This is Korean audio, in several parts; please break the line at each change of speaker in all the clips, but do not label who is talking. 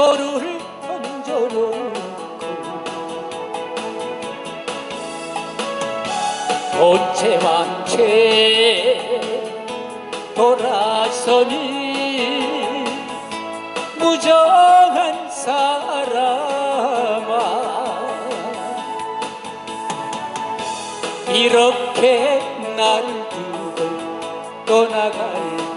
조약돌을 던져놓고 본체만체 돌아서니? 무정한 사람아 이렇게 나를 두고 떠나갈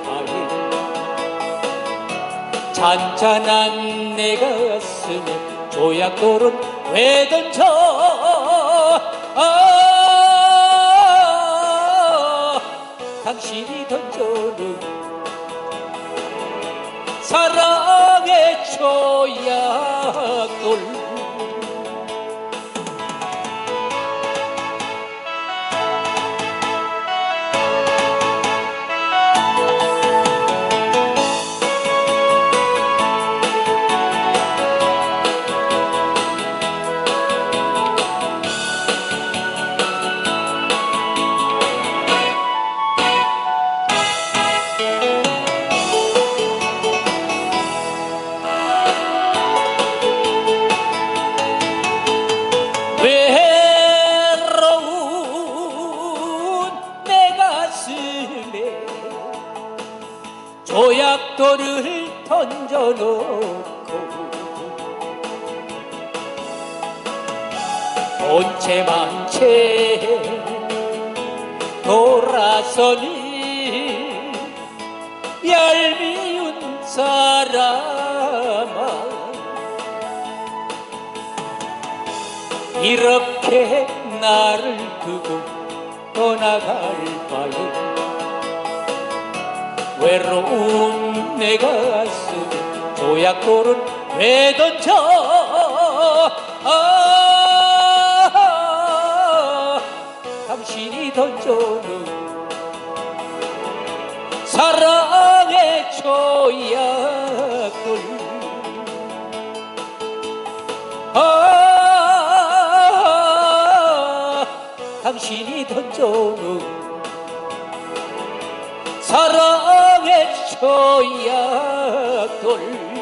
잔잔한 내 가슴에 조약돌은 왜 던져. 아, 당신이 던져는 사랑의 조약 조약돌을 던져놓고 본체만체 돌아서니 얄미운 사람아. 이렇게 나를 두고 떠나갈 바에 외로운 내 가슴에 조약돌은 왜 던져. 아, 당신이 던져는 사랑의 조약돌 아, 당신이 던져놓은 사랑 의 조약돌